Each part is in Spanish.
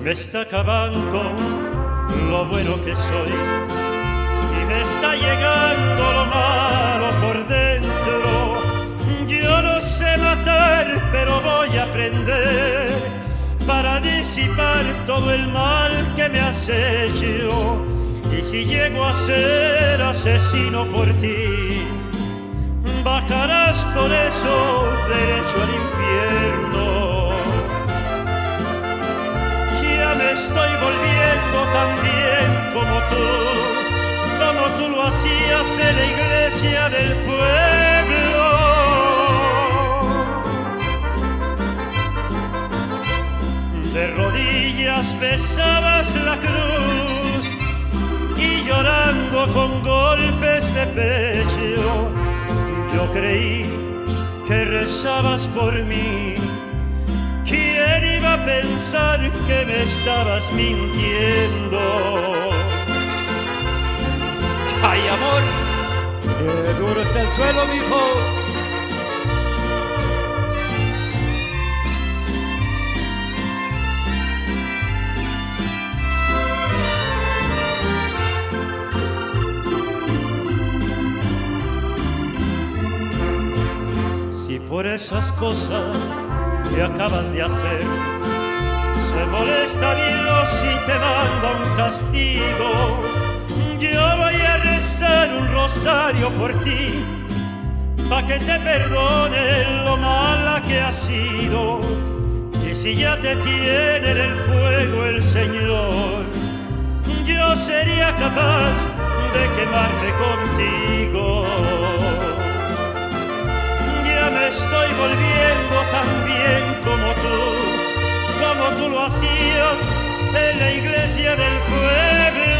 me está acabando lo bueno que soy y me está llegando lo malo por dentro. Yo no sé matar, pero voy a aprender para disipar todo el mal que me has hecho. Y si llego a ser asesino por ti, bajarás por eso del pueblo. De rodillas besabas la cruz y llorando con golpes de pecho yo creí que rezabas por mí. ¿Quién iba a pensar que me estabas mintiendo? ¡Ay, amor! ¡Qué duro está el suelo, mijo! Si por esas cosas que acabas de hacer se molesta Dios y te manda un castigo, rosario por ti, pa' que te perdone lo mala que has sido. Y si ya te tiene en el fuego el Señor, yo sería capaz de quemarme contigo. Ya me estoy volviendo tan bien como tú, como tú lo hacías en la iglesia del pueblo.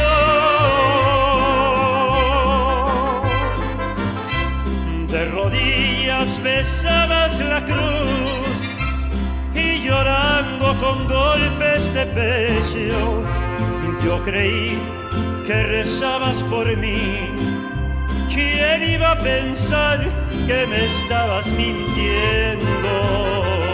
Besabas la cruz y llorando con golpes de pecho, yo creí que rezabas por mí. ¿Quién iba a pensar que me estabas mintiendo?